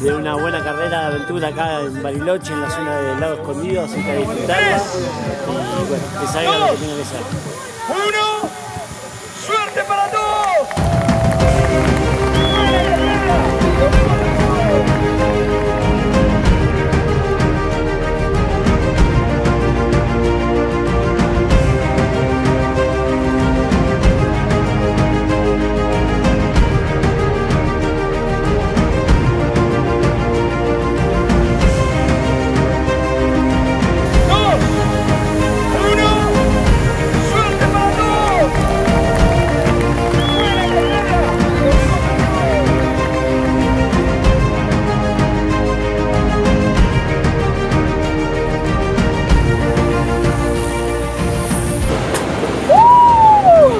de, una buena carrera de aventura acá en Bariloche, en la zona del lado escondido, así que a disfrutarla y bueno, que salga lo que tenga que ser.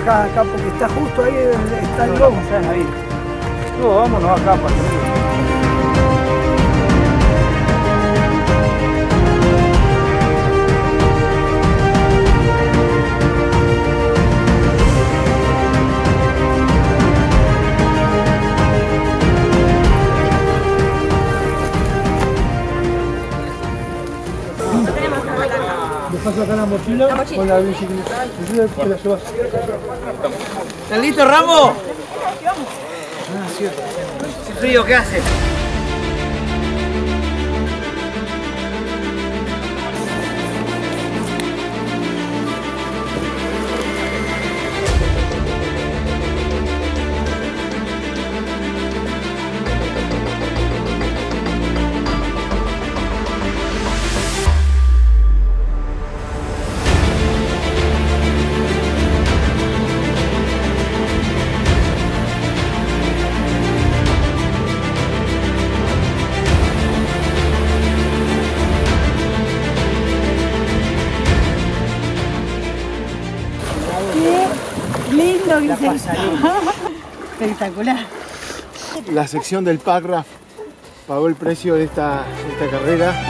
Ah, bajada acá porque está justo ahí, está el lobo. No, vámonos acá para Dejas acá la mochila, con la bicicleta. Y después la llevas. ¿Están listos, Rambo? ¿Qué frío que hace? Se Espectacular. La sección del Packraf pagó el precio de esta, de esta carrera.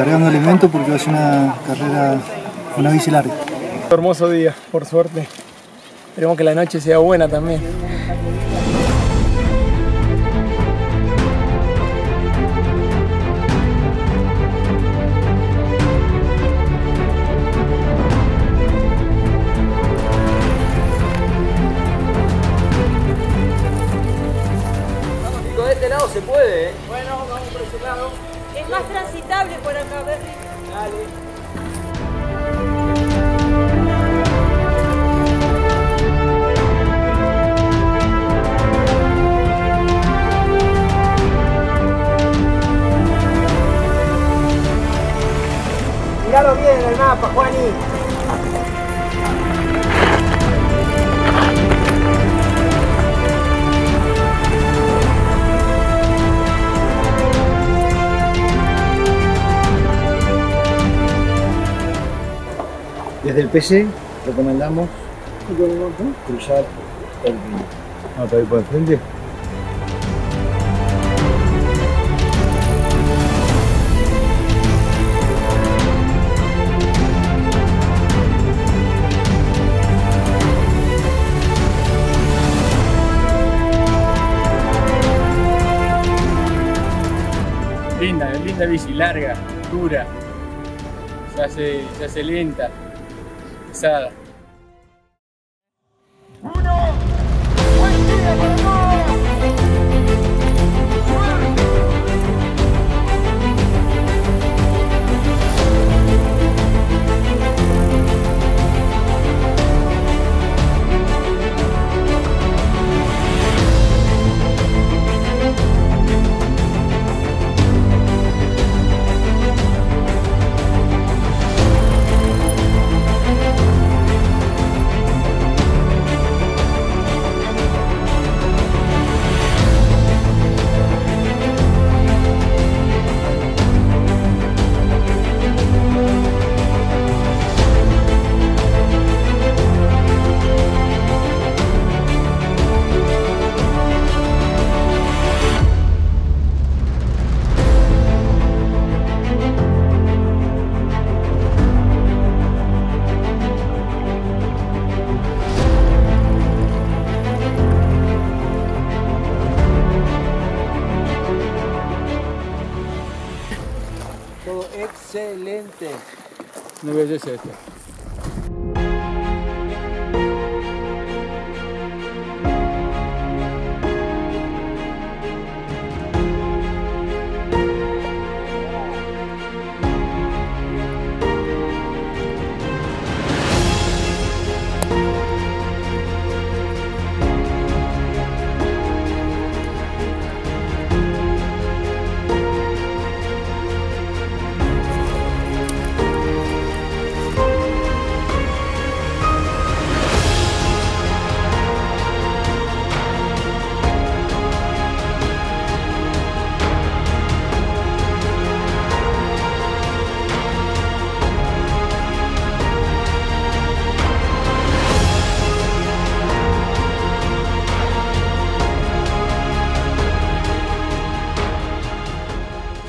Cargando alimento porque va a ser una carrera, una bici larga. Hermoso día, por suerte. Esperemos que la noche sea buena también. Desde el PC recomendamos cruzar el río. Ah, para ir por el frente. Linda, linda bici, larga, dura. Se hace, se hace lenta, さあ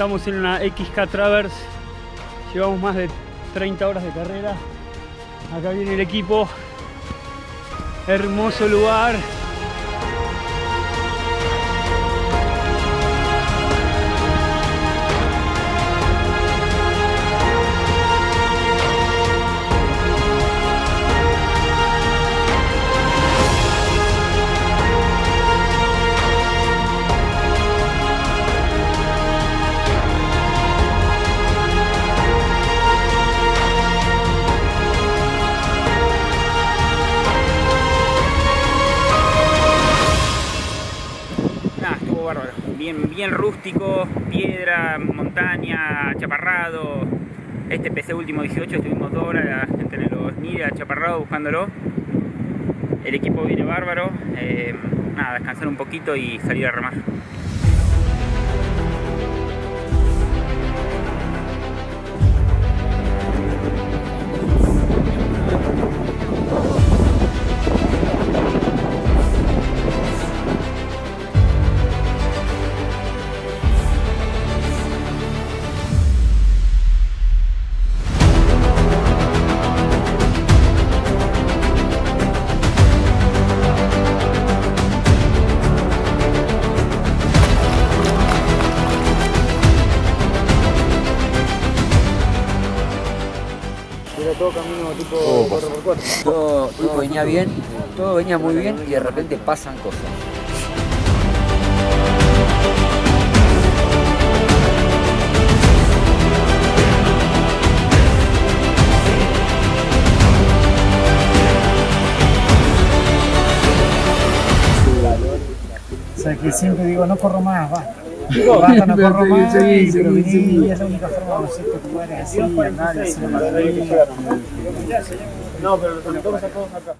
Estamos en una XK Traverse, llevamos más de 30 horas de carrera. Acá viene el equipo, hermoso lugar. Bien, rústico, piedra, montaña, chaparrado. Este PC último 18, estuvimos dos horas entre los nidos chaparrado buscándolo. El equipo viene bárbaro. eh, nada, descansar un poquito y salir a remar. Todo, venía bien, todo venía muy bien y de repente pasan cosas. O sea que siempre digo, no corro más, va. Es la única forma de conocer que tú eres así, andar, hacer una maravilla. No, pero lo que tomas a todos acá.